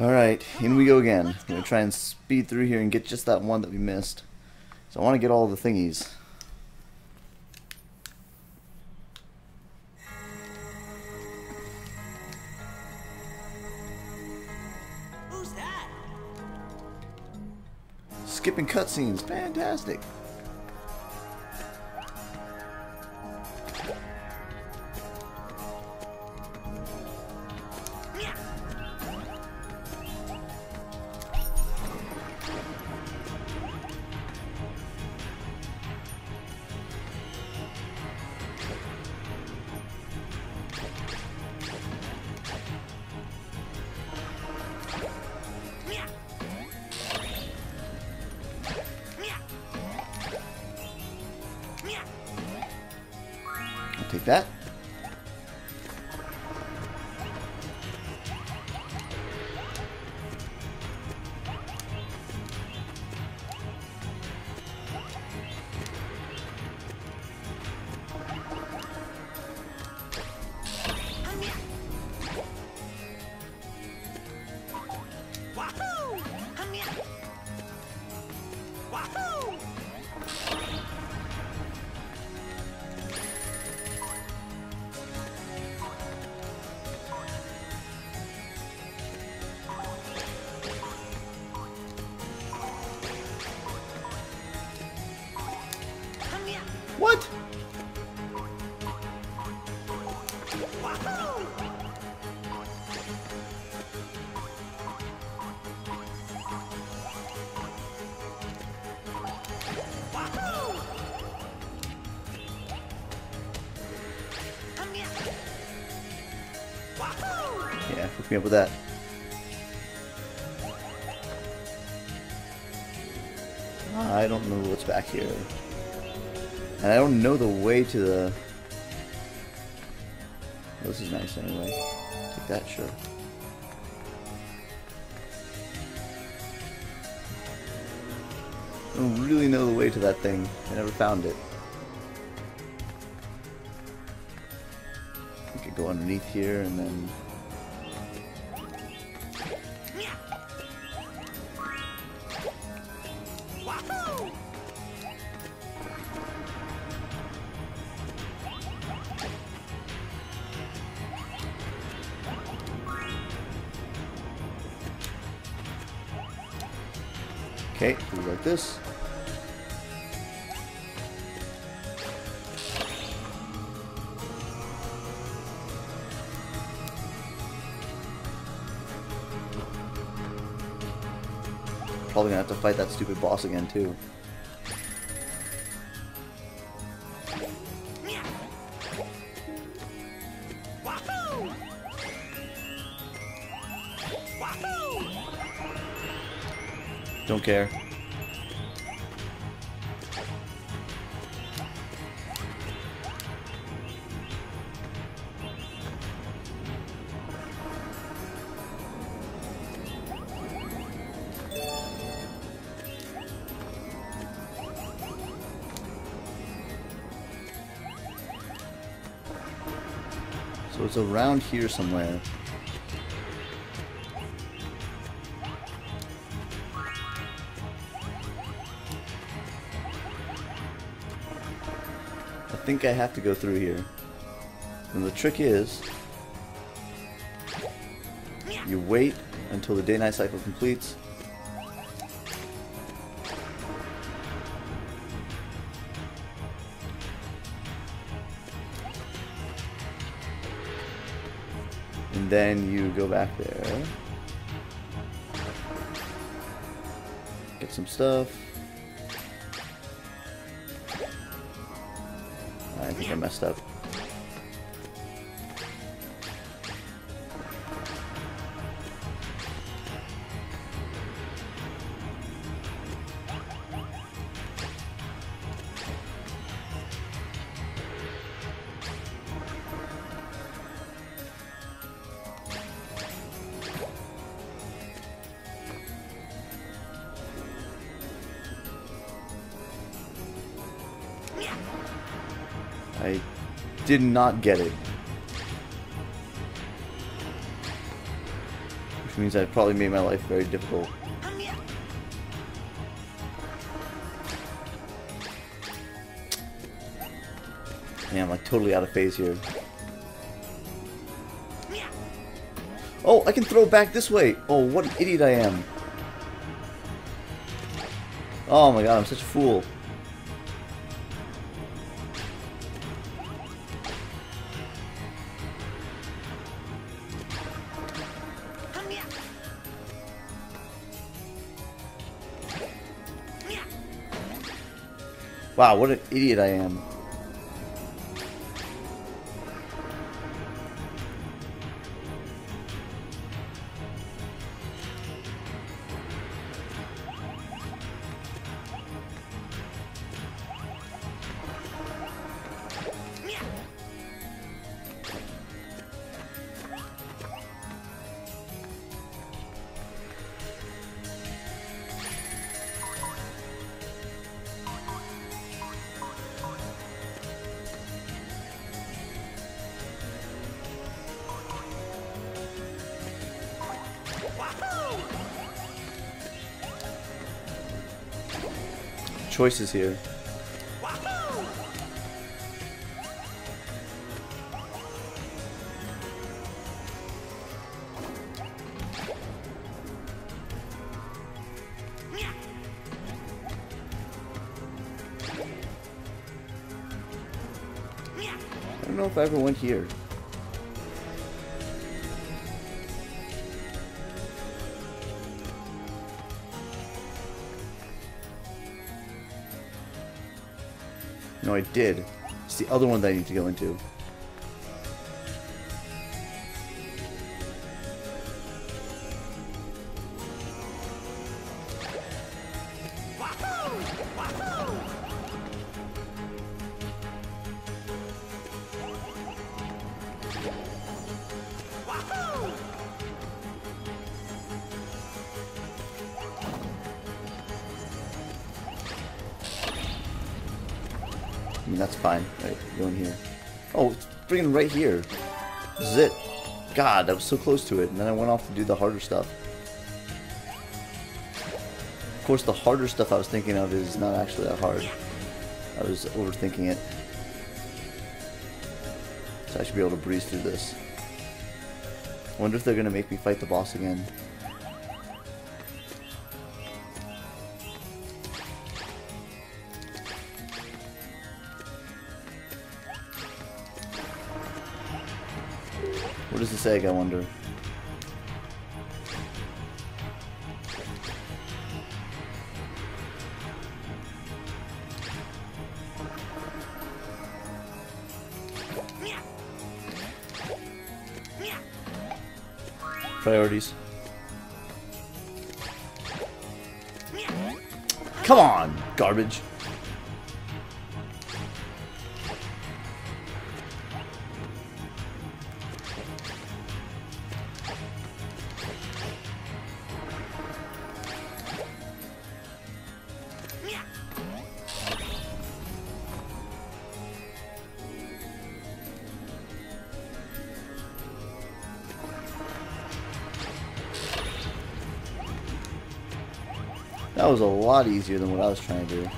Alright, in we go again. I'm gonna try and speed through here and get just that one that we missed. So I want to get all the thingies. Who's that? Skipping cutscenes, fantastic. What? Yeah, hook me up with that. I don't know what's back here. And I don't know the way to the... This is nice anyway. Take that, sure. I don't really know the way to that thing. I never found it. We could go underneath here and then... stupid boss again too. Don't care. It's around here somewhere. I think I have to go through here. And the trick is, you wait until the day-night cycle completes. Then you go back there. Get some stuff. I think I messed up. I did not get it. Which means I've probably made my life very difficult. Hum-ya. I'm like totally out of phase here. Oh, I can throw back this way. Oh, what an idiot I am. Oh my god, I'm such a fool. Wow, what an idiot I am. Choices here. I don't know if I ever went here. I did. It's the other one that I need to go into. Right here. This is it. God, I was so close to it, and then I went off to do the harder stuff. Of course, the harder stuff I was thinking of is not actually that hard. I was overthinking it. So I should be able to breeze through this. I wonder if they're gonna make me fight the boss again. This egg, I wonder? Priorities. Come on, garbage. Lot easier than what I was trying to do.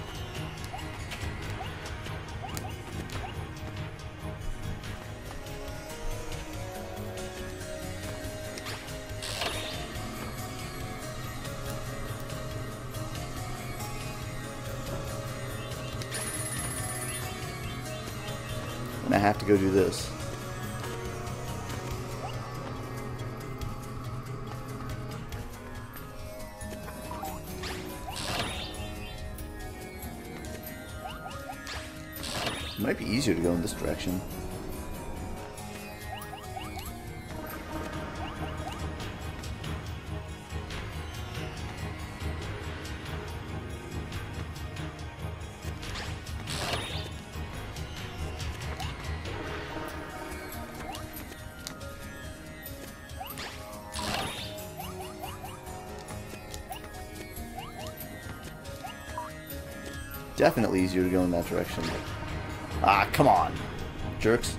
Easier to go in this direction. Definitely easier to go in that direction. Ah, come on, jerks.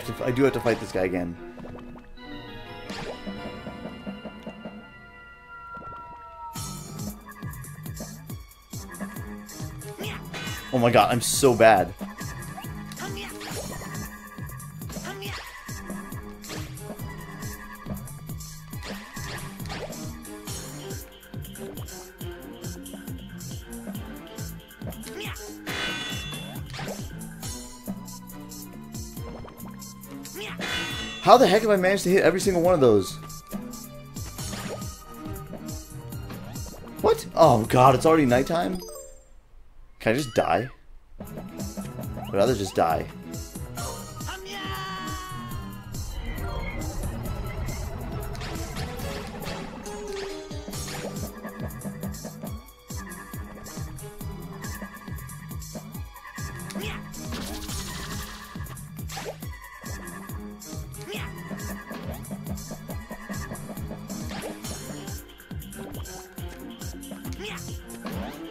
Have to, I do have to fight this guy again. Oh my god, I'm so bad. How the heck have I managed to hit every single one of those? What? Oh god, it's already nighttime? Can I just die? I'd rather just die.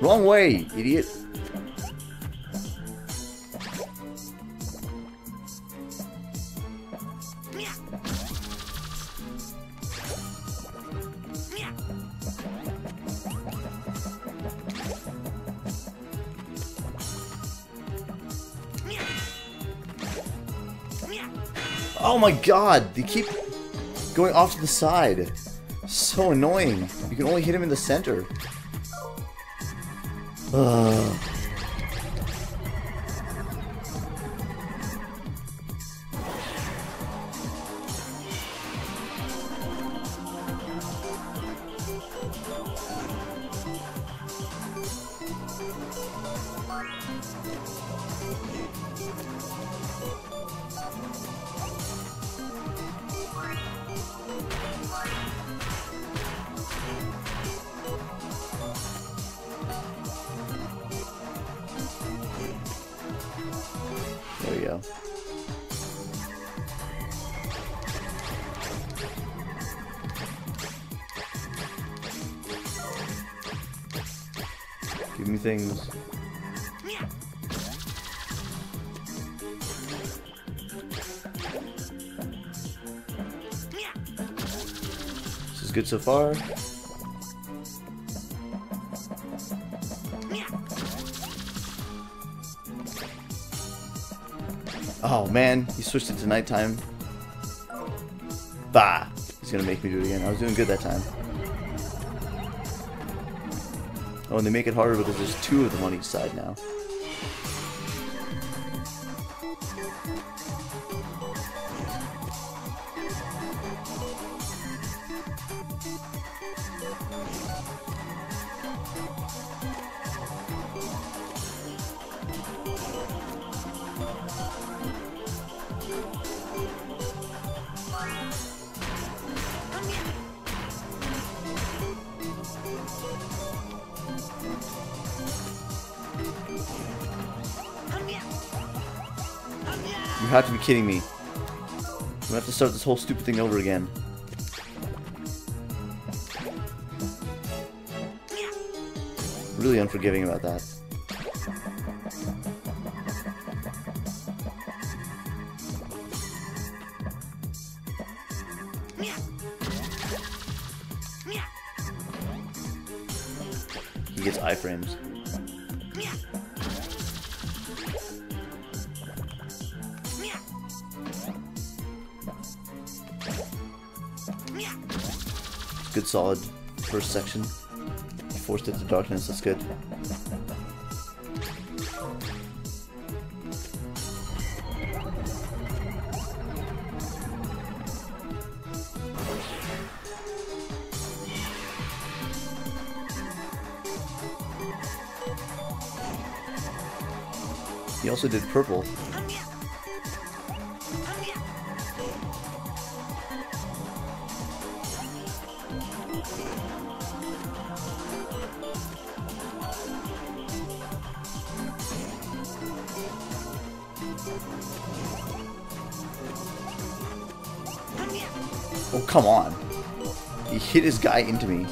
Wrong way, idiot. Oh my god, they keep going off to the side. So annoying. You can only hit him in the center. Ugh. Give me things. This is good so far. Oh man, he switched it to nighttime. Bah! He's gonna make me do it again. I was doing good that time. Oh, and they make it harder because there's two of them on each side now. Kidding me. I'm gonna have to start this whole stupid thing over again. Really unforgiving about that. Good solid first section. Forced it to darkness, that's good. He also did purple. He hit his guy into me.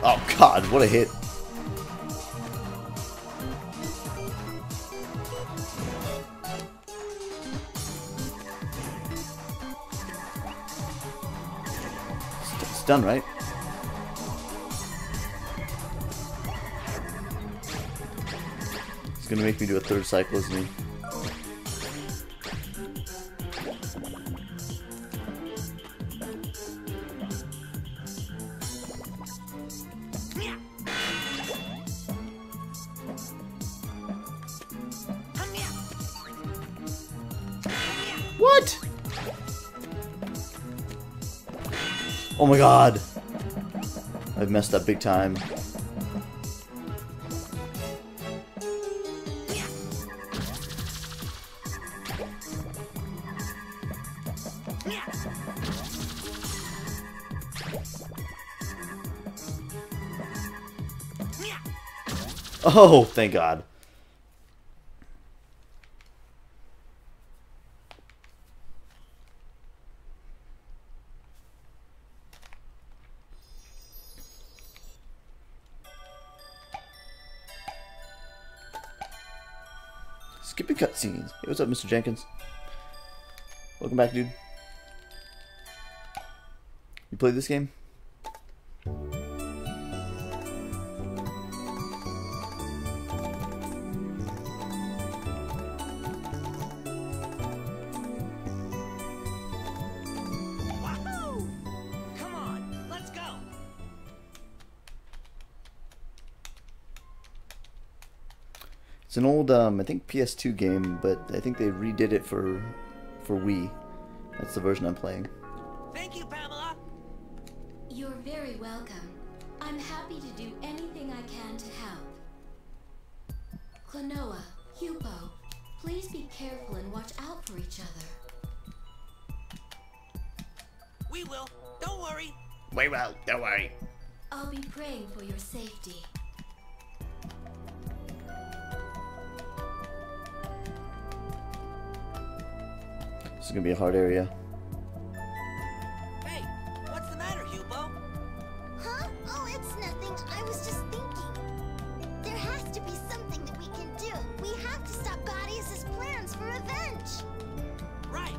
Oh, God, what a hit. It's- It's done, right? He's gonna make me do a third cycle, isn't he? Messed up big time. Oh, thank god. Hey, what's up, Mr. Jenkins? Welcome back, dude. You played this game? It's an old, um, I think PS2 game, but I think they redid it for for Wii. That's the version I'm playing. Thank you, Pamela. You're very welcome. I'm happy to do anything I can to help. Klonoa, Huepow, please be careful and watch out for each other. We will. Don't worry. Wait, well, don't worry. I'll be praying for your safety. This is gonna be a hard area. Hey, what's the matter, Huepow? Huh? Oh, it's nothing. I was just thinking. There has to be something that we can do. We have to stop Ghadius's plans for revenge. Right.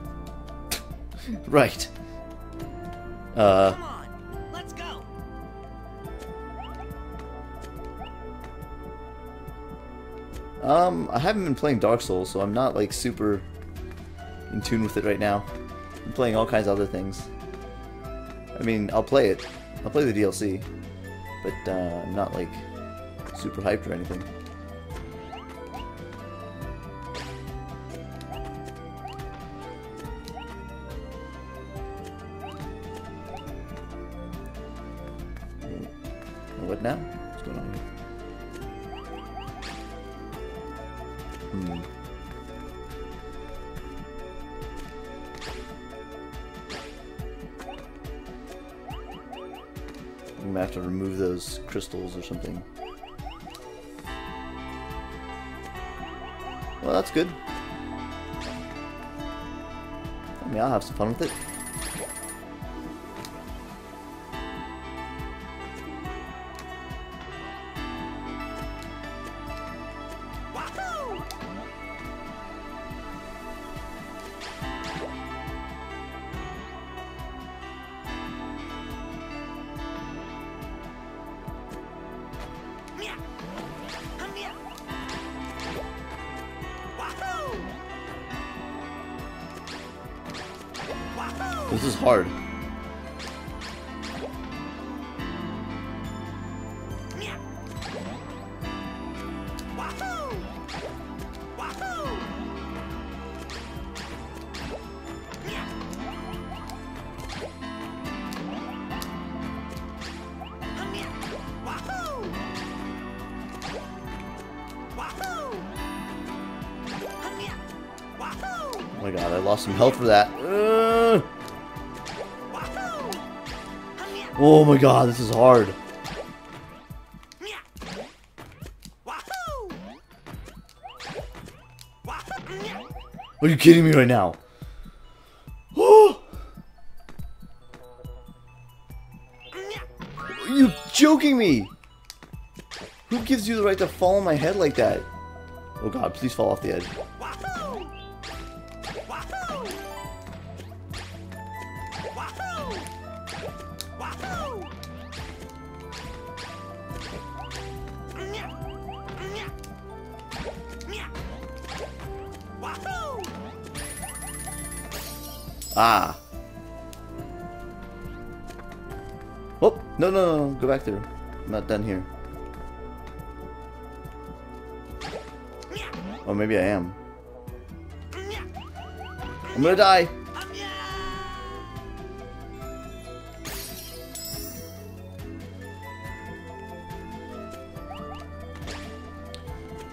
Right. Uh, Come on, let's go. um, I haven't been playing Dark Souls, so I'm not like super in tune with it right now. I'm playing all kinds of other things. I mean, I'll play it. I'll play the DLC, but uh, I'm not like super hyped or anything. Crystals or something. Well, that's good. I mean, I'll have some fun with it. This is hard. Oh my god, I lost some health for that. Oh my god, this is hard. Are you kidding me right now? Are you joking me? Who gives you the right to fall on my head like that? Oh god, please fall off the edge. No, no, no, go back there. I'm not done here. Oh, maybe I am. I'm gonna die.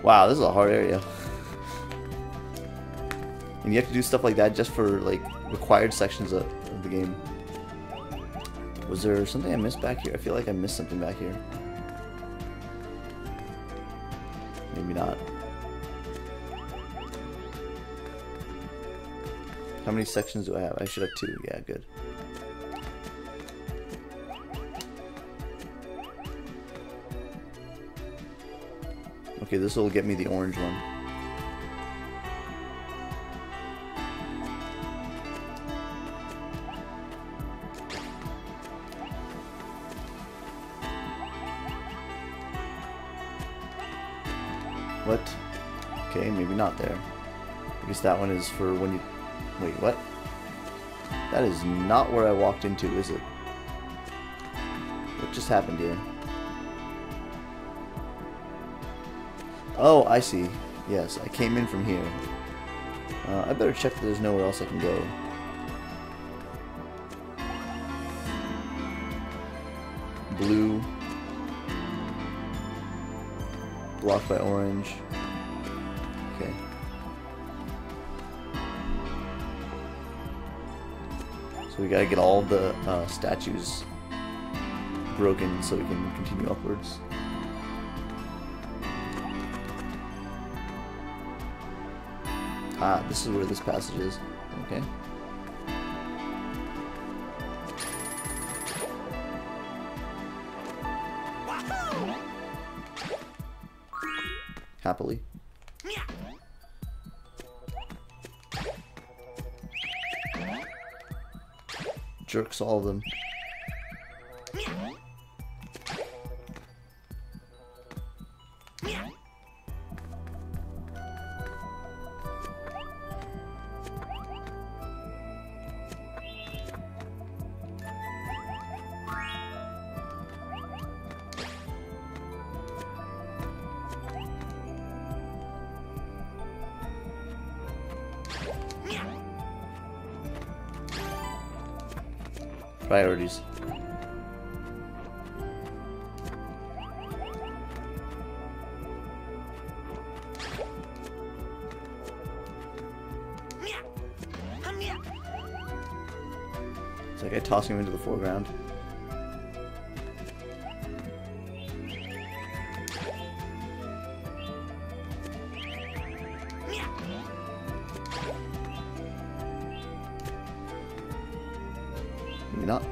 Wow, this is a hard area. And you have to do stuff like that just for like required sections of, of the game. Was there something I missed back here? I feel like I missed something back here. Maybe not. How many sections do I have? I should have two. Yeah, good. Okay, this will get me the orange one. Guess that one is for when you... Wait, what? That is not where I walked into, is it? What just happened here? Oh, I see. Yes, I came in from here. Uh, I better check that there's nowhere else I can go. Blue. Blocked by orange. We gotta get all the uh, statues broken so we can continue upwards. Ah, this is where this passage is. Okay. Happily. Jerks all of them. Nya! Maybe not.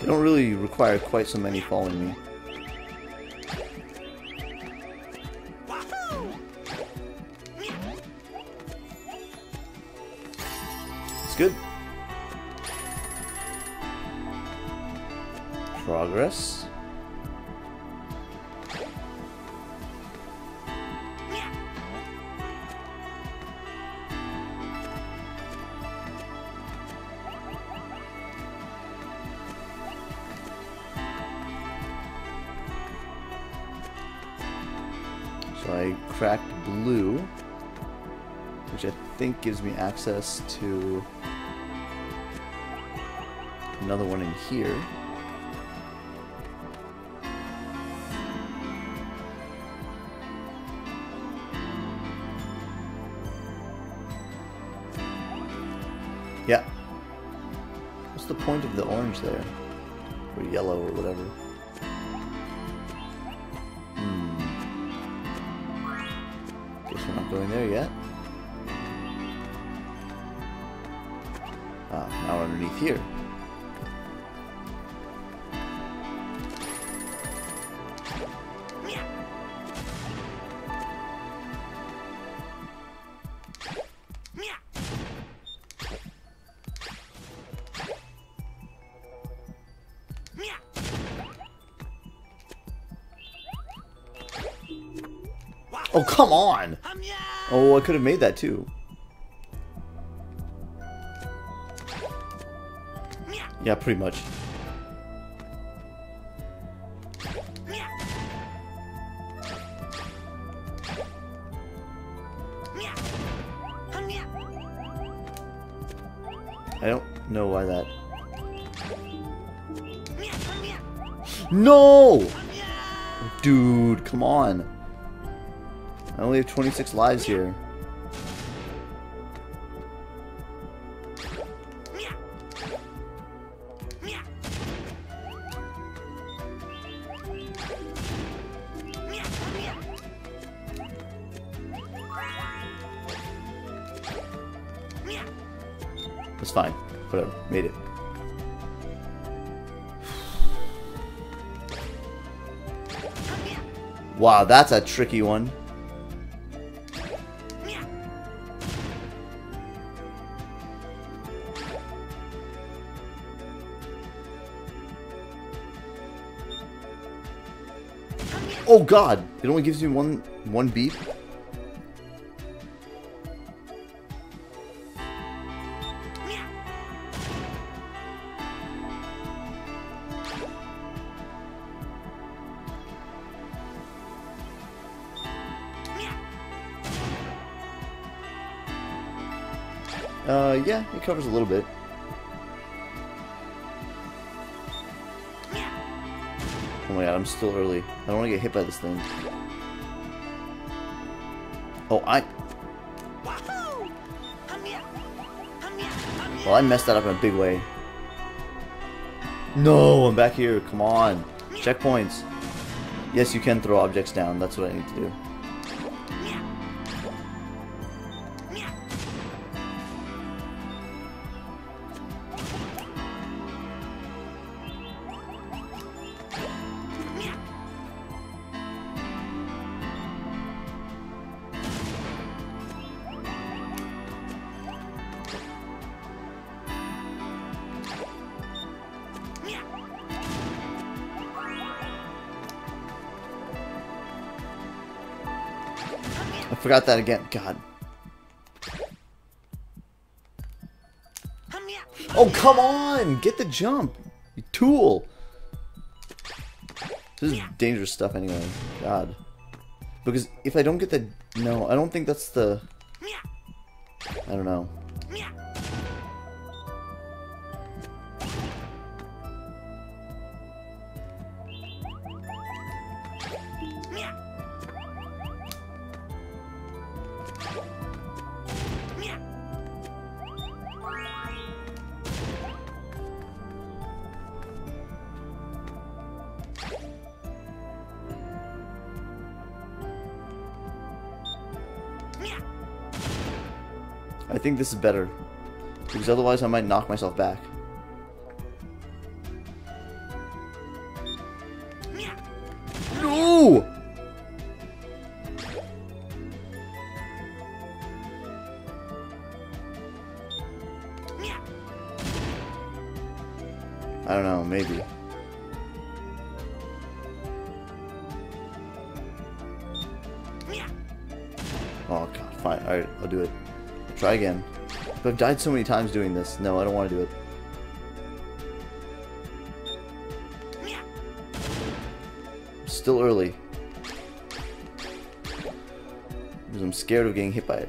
They don't really require quite so many following me. It's good. Progress. Think gives me access to another one in here. I could have made that too. Yeah, pretty much. I don't know why that... No! Dude, come on. I only have 26 lives here. Wow, that's a tricky one. Oh god! It only gives me one one beat? Covers a little bit. Oh my god, I'm still early. I don't want to get hit by this thing. Oh, I... Well, I messed that up in a big way. No, I'm back here. Come on. Checkpoints. Yes, you can throw objects down. That's what I need to do. Forgot that again. God. Oh, come on! Get the jump! You tool! This is dangerous stuff anyway. God. Because if I don't get the... No, I don't think that's the... I don't know. This is better. Because otherwise I might knock myself back. No! I don't know, maybe. Oh god, fine. Alright, I'll do it. I'll try again. But I've died so many times doing this. No, I don't want to do it. Still early. Because I'm scared of getting hit by it.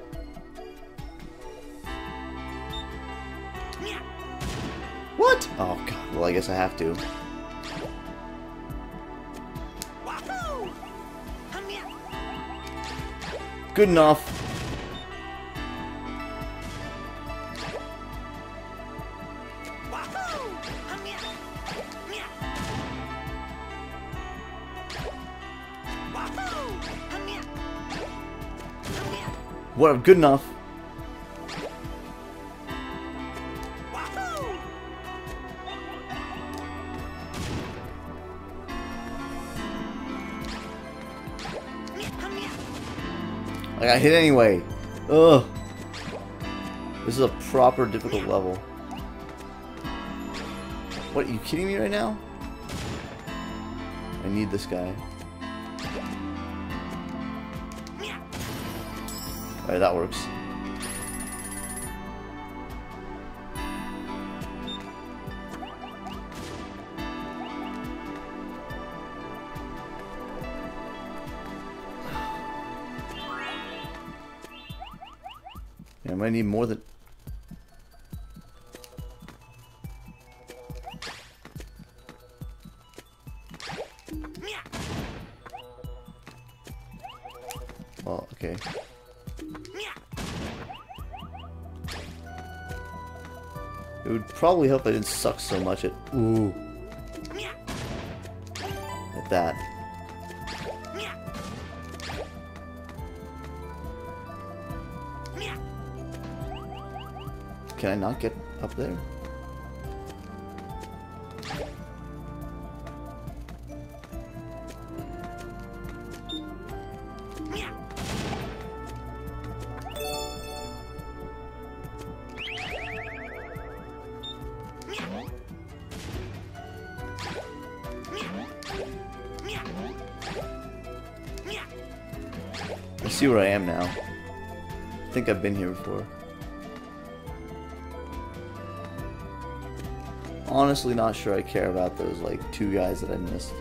What? Oh god, well I guess I have to. Good enough. What? Good enough. I got hit anyway. Ugh. This is a proper difficult level. What, are you kidding me right now? I need this guy. That works. I might need more than... probably if I didn't suck so much at... Ooh. At that. Can I not get up there? Think I've been here before. Honestly not sure I care about those like two guys that I missed.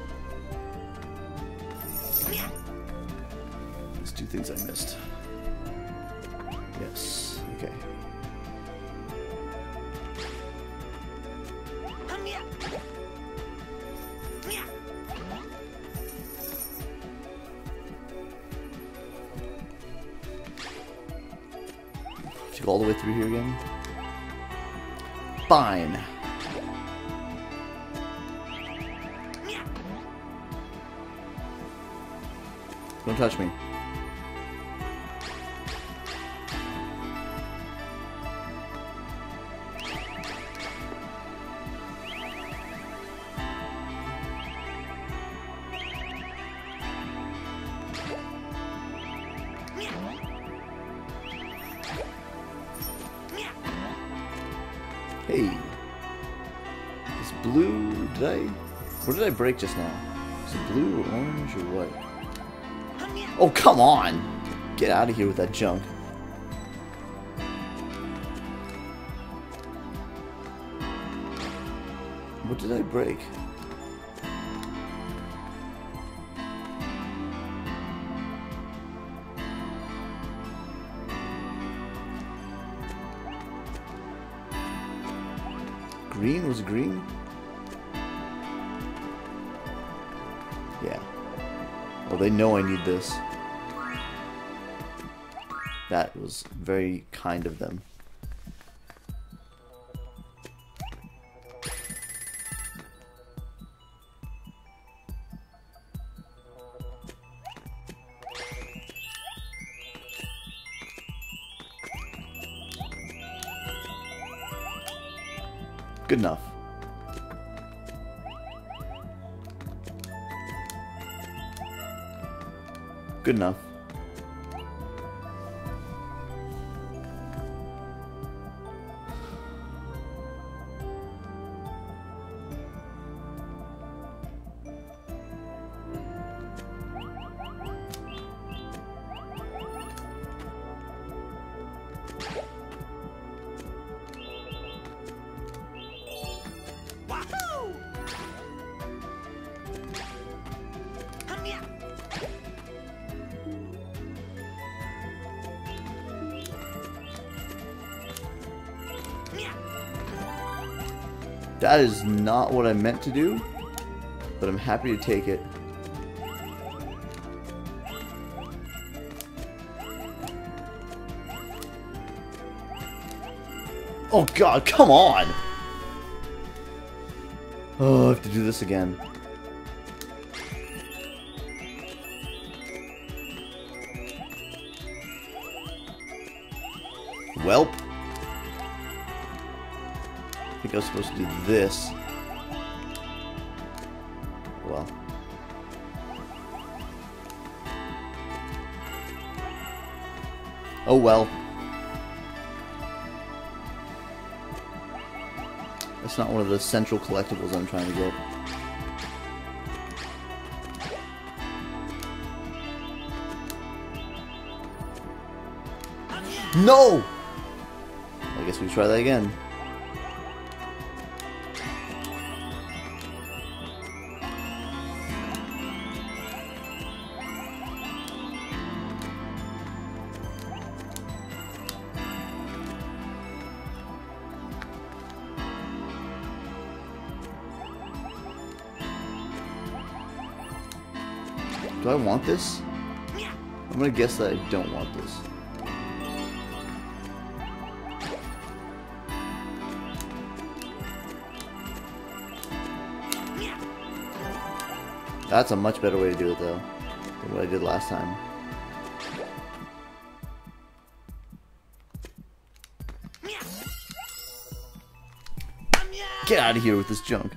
There's two things I missed. To go all the way through here again? Fine. Don't touch me. Break just now? Is it blue or orange or what? Oh, come on! Get out of here with that junk. What did I break? Green was green? They know I need this. That was very kind of them. Good enough. That is not what I meant to do, but I'm happy to take it. Oh god, come on! Oh, I have to do this again. Welp. I was supposed to do this. Well. Oh well. That's not one of the central collectibles I'm trying to get. No! I guess we try that again. Do I want this? I'm gonna guess that I don't want this. That's a much better way to do it though, than what I did last time. Get out of here with this junk.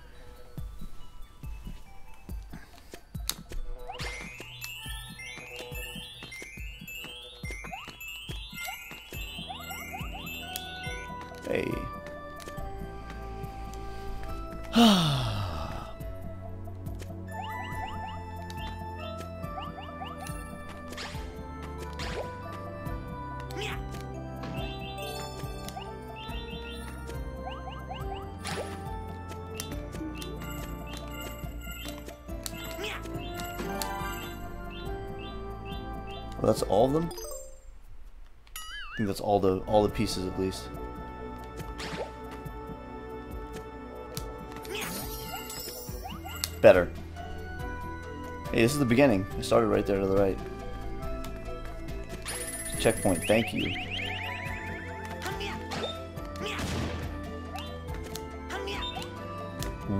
Pieces at least. Better. Hey, this is the beginning. I started right there to the right. Checkpoint. Thank you.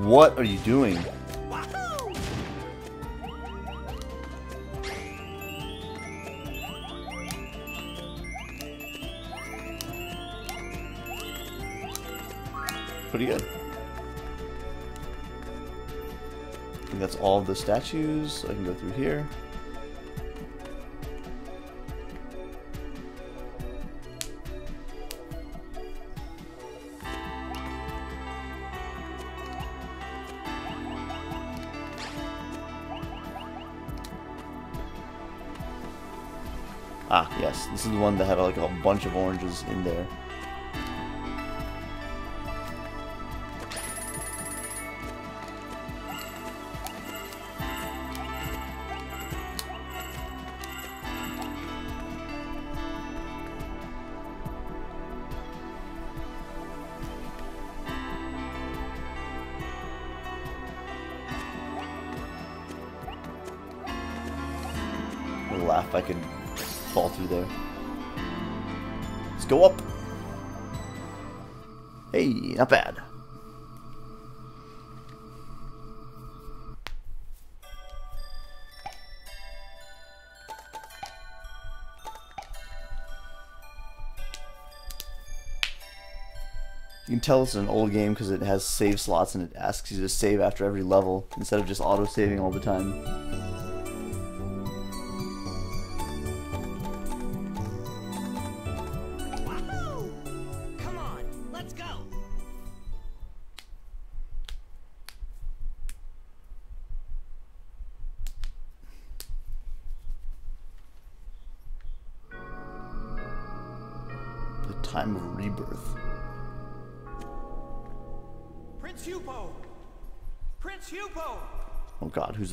What are you doing? Pretty good. I think that's all the statues. I can go through here. Ah, yes. This is the one that had like a bunch of oranges in there. Tell it's an old game because it has save slots and it asks you to save after every level instead of just auto-saving all the time.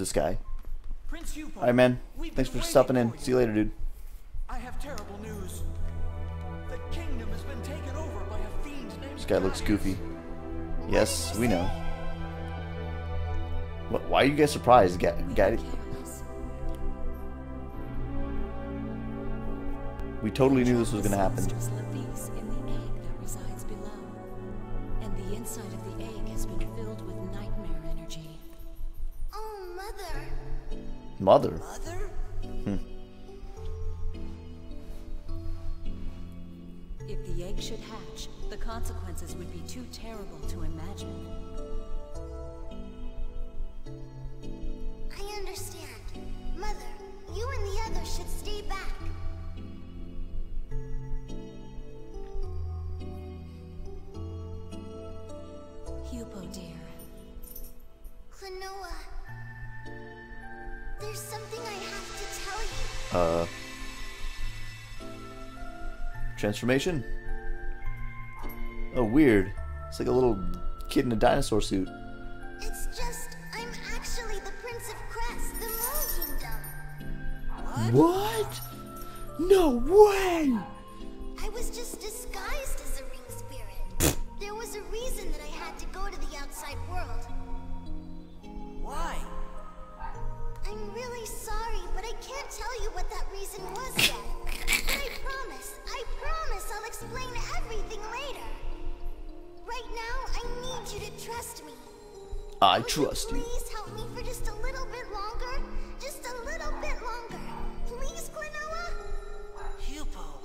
This guy? Alright, man. Thanks for stopping in. See you later, dude. I have terrible news. The kingdom has been taken over by a fiend named This guy looks goofy. Yes, we know. What, why are you guys surprised? We totally knew this was gonna happen. Mother. Mother? Hmm. If the egg should hatch, the consequences would be too terrible to imagine. Transformation? Oh, weird. It's like a little kid in a dinosaur suit. It's just, I'm actually the Prince of Crest, the Moon Kingdom. What? No way! I was just disguised as a ring spirit. there was a reason that I had to go to the outside world. Why? I'm really sorry, but I can't tell you what that reason was yet. Explain everything later. Right now, I need you to trust me. I Will trust you. Please help me for just a little bit longer. Just a little bit longer. Please, Klonoa? Huepow.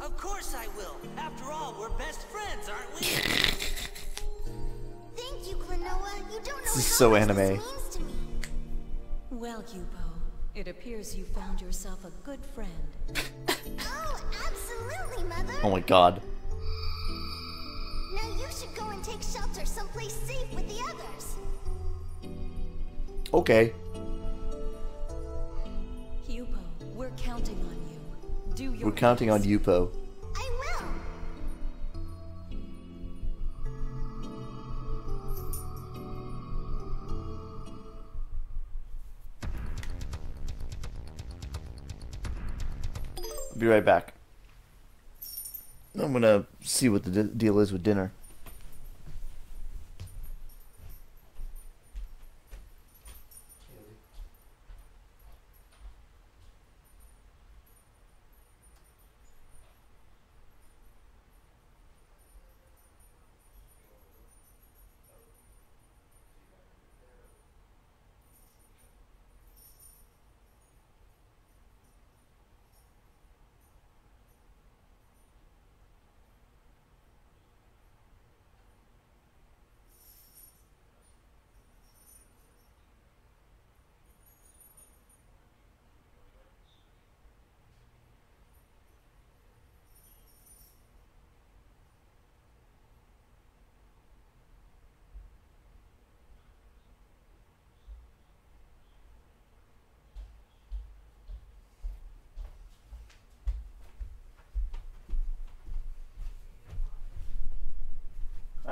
Of course I will. After all, we're best friends, aren't we? Thank you, Klonoa. You don't know This is so anime. this means to me. Well, Huepow, it appears you found yourself a good friend. Oh, absolutely, Mother. Oh my god. Now you should go and take shelter someplace safe with the others. Okay. Huepow, we're counting on you. Do your We're counting on best. Huepow. Be right back. I'm gonna see what the deal is with dinner.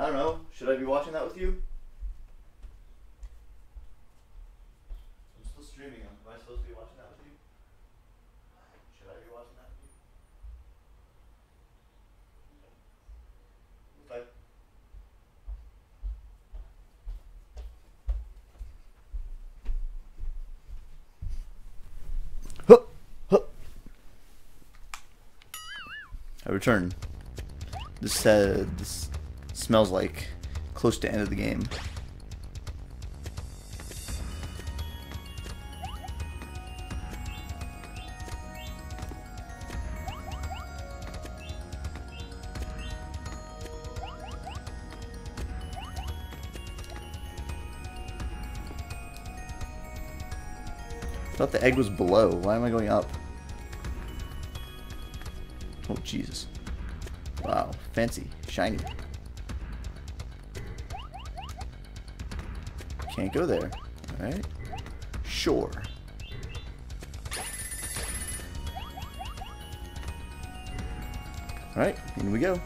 I don't know. Should I be watching that with you? I'm still streaming. Am I supposed to be watching that with you? Should I be watching that with you? If I Huh, huh. I return. This uh, this smells like close to end of the game. I thought the egg was below. Why am I going up? Oh, Jesus. Wow, fancy, shiny. Can't go there. Alright. Sure. Alright, in we go.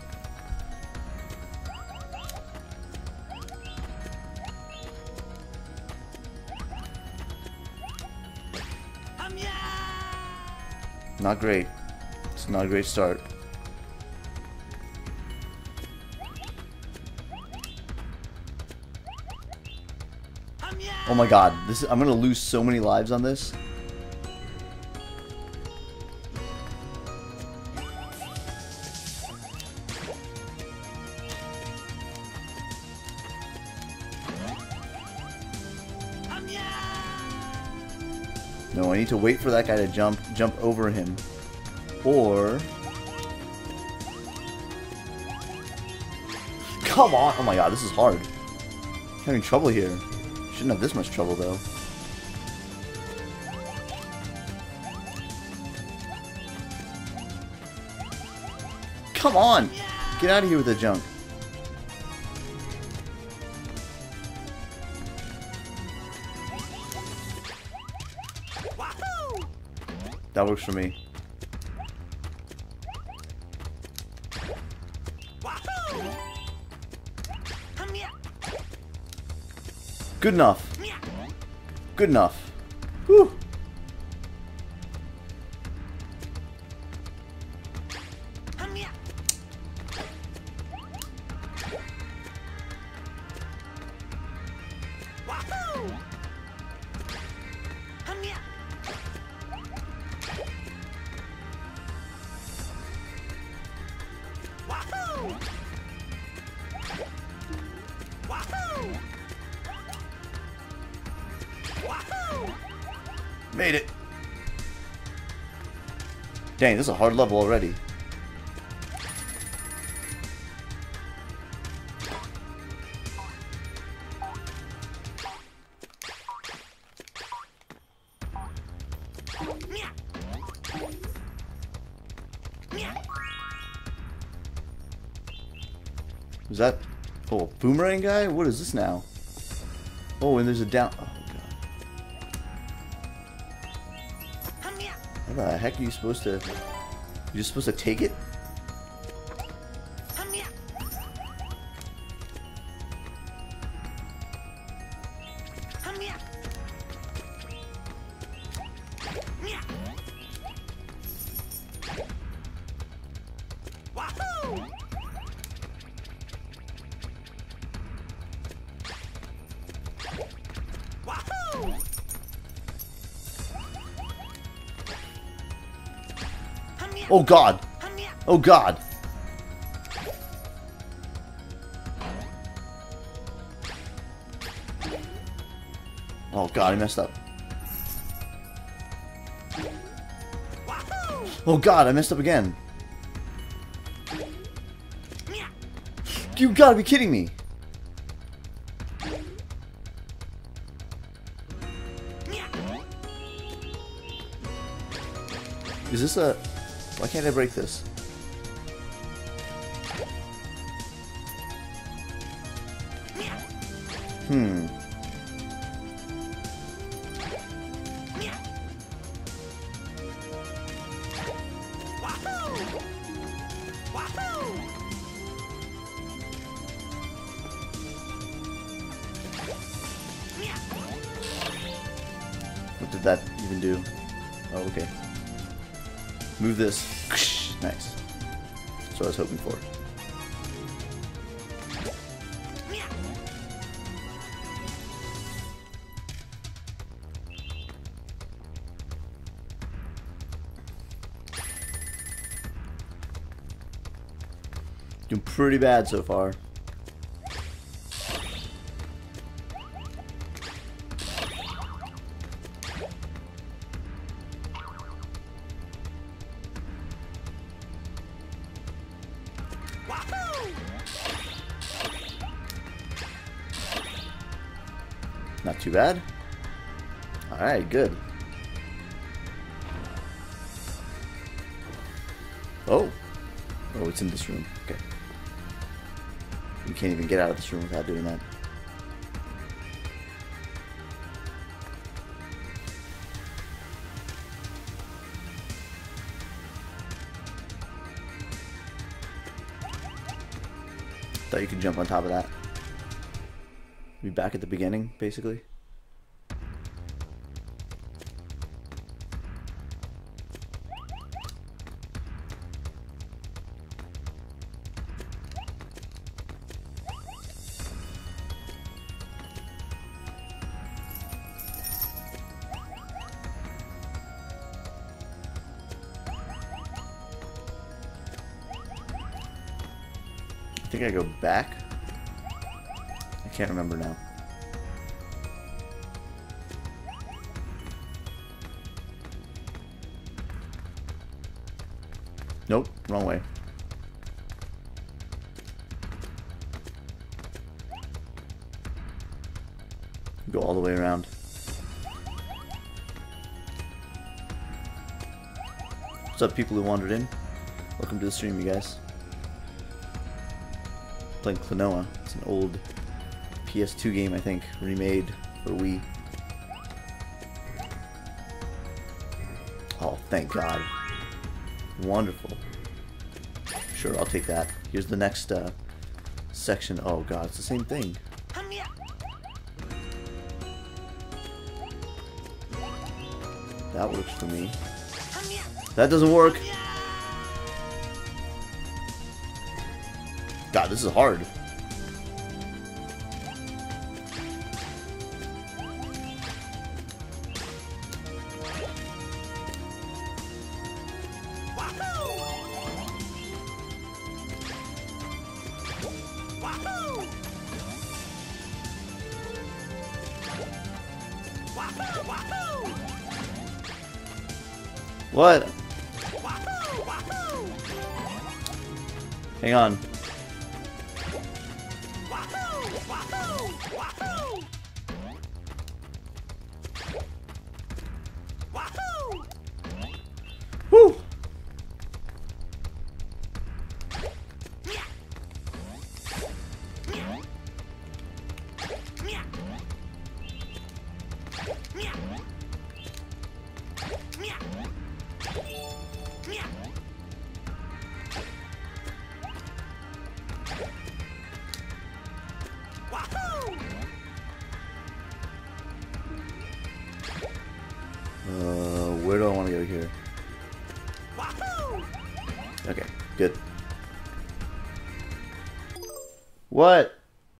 Not great. It's not a great start. Oh my god, this is, I'm gonna lose so many lives on this. No, I need to wait for that guy to jump jump over him. Or... Come on! Oh my god, this is hard. I'm having trouble here. Shouldn't have this much trouble, though. Come on! Get out of here with the junk. That works for me. Good enough. Good enough. Whew. Dang, this is a hard level already. Is that... Oh, boomerang guy? What is this now? Oh, and there's a down... heck are you supposed to... You're supposed to take it? Oh god! Oh god! Oh god, I messed up. Oh god, I messed up again. You gotta be kidding me! Is this a... Why can't I break this? Hmm. This. Nice. What I was hoping for. Doing pretty bad so far. Not too bad. Alright, good. Oh. Oh, it's in this room. Okay. You can't even get out of this room without doing that. Thought you could jump on top of that. Be back at the beginning, basically. I think I go back. Can't remember now. Nope, wrong way. Go all the way around. What's up, people who wandered in? Welcome to the stream, you guys. Playing Klonoa. It's an old PS2 game, I think, remade for Wii. Oh, thank God. Wonderful. Sure, I'll take that. Here's the next uh, section. Oh God, it's the same thing. That works for me. That doesn't work. God, this is hard. What? Hang on.